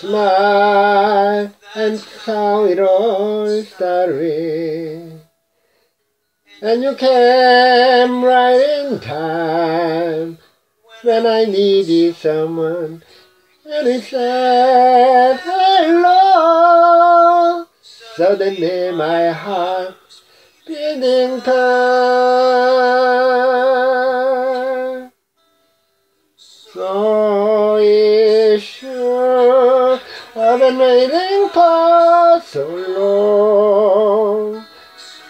smile and how it all started. And you came right in time when I needed someone. And he said hello. Suddenly my heart beating time. So sure Been waiting for so long.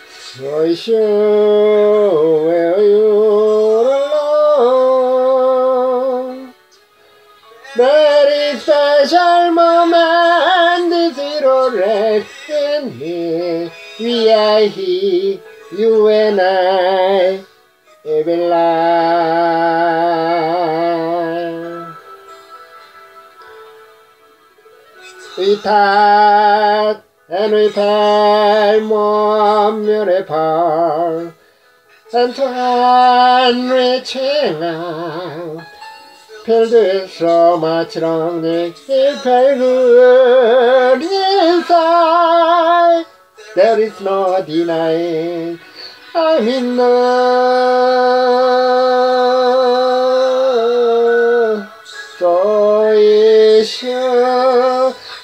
So sure where you're alone. Very special moment is it already in me. We are here, you and I, every life. Touch and fell more beautiful and to unreaching out. Filled so much longing felt good inside. There is no denying I'm in love. So sure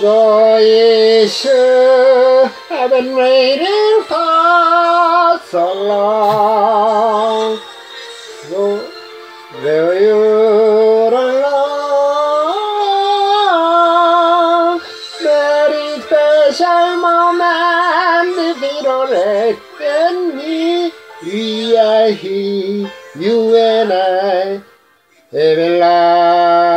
Yeshua, I've been waiting for so long. So, there you along? Very special moment, if you don't reckon me, we are here, you and I, every life.